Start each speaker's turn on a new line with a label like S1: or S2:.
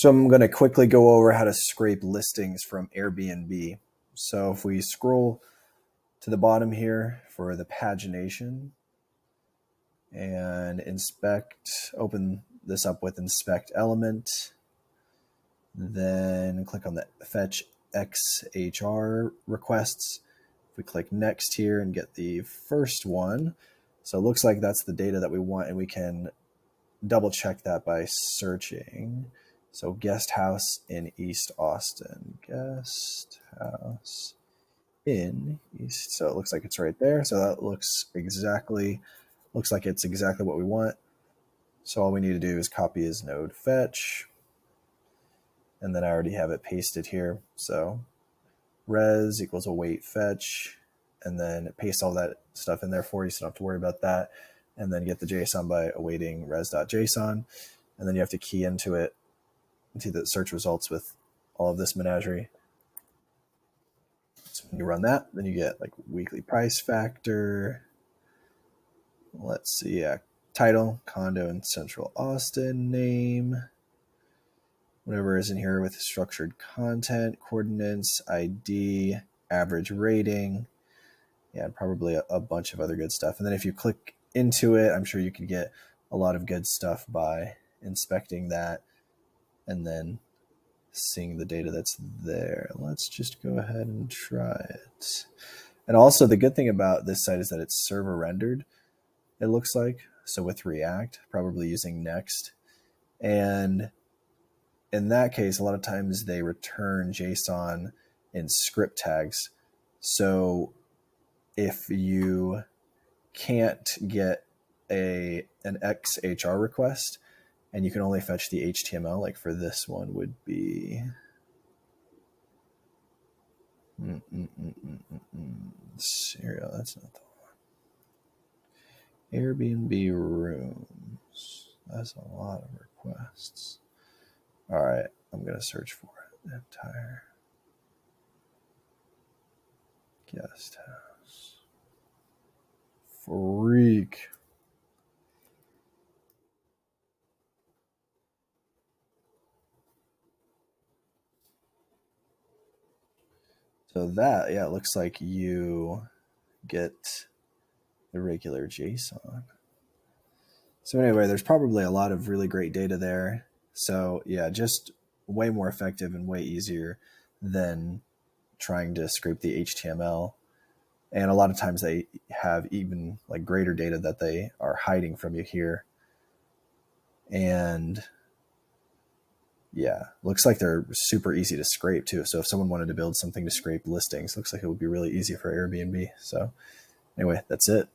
S1: So I'm going to quickly go over how to scrape listings from Airbnb. So if we scroll to the bottom here for the pagination and inspect, open this up with inspect element, then click on the fetch XHR requests. If we click next here and get the first one, so it looks like that's the data that we want and we can double check that by searching. So guest house in East Austin. Guest house in East. So it looks like it's right there. So that looks exactly looks like it's exactly what we want. So all we need to do is copy his node fetch. And then I already have it pasted here. So res equals await fetch. And then paste all that stuff in there for you so don't have to worry about that. And then get the JSON by awaiting res.json. And then you have to key into it see the search results with all of this menagerie. So when you run that, then you get like weekly price factor. Let's see, yeah, title, condo in Central Austin, name, whatever is in here with structured content, coordinates, ID, average rating, yeah, probably a, a bunch of other good stuff. And then if you click into it, I'm sure you can get a lot of good stuff by inspecting that and then seeing the data that's there. Let's just go ahead and try it. And also the good thing about this site is that it's server rendered, it looks like. So with React, probably using Next. And in that case, a lot of times they return JSON in script tags. So if you can't get a an XHR request, and you can only fetch the HTML. Like for this one would be mm, mm, mm, serial. That's not the one. Airbnb rooms. That's a lot of requests. All right, I'm gonna search for it. Entire guest house. Freak. So that, yeah, it looks like you get the regular JSON. So anyway, there's probably a lot of really great data there. So yeah, just way more effective and way easier than trying to scrape the HTML. And a lot of times they have even like greater data that they are hiding from you here. And yeah, looks like they're super easy to scrape too. So if someone wanted to build something to scrape listings, looks like it would be really easy for Airbnb. So anyway, that's it.